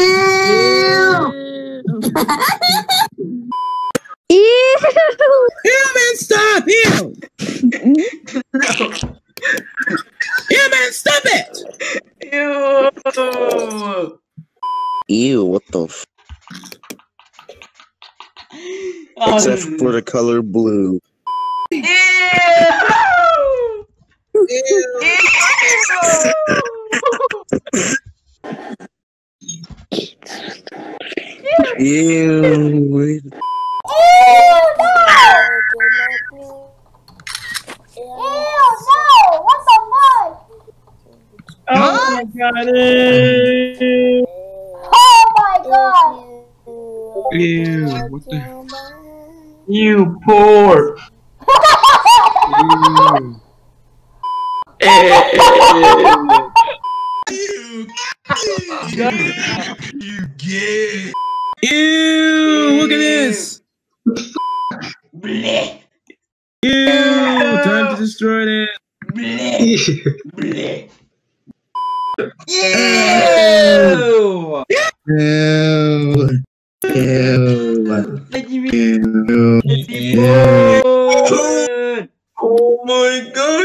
Ew. Ew! Human, stop! Ew! Human, stop it! Ew. Ew, what the f- Oh, Except for the color blue. Ew. Ew, wait. Oh my god! Ew! Ew! What the? You poor. Ew! you gay. Ew, look at this. Bleh. Ew, time to destroy this. Blech. Blech. Ew. Ew. Ew. Ew. Ew. Ew. Oh my god.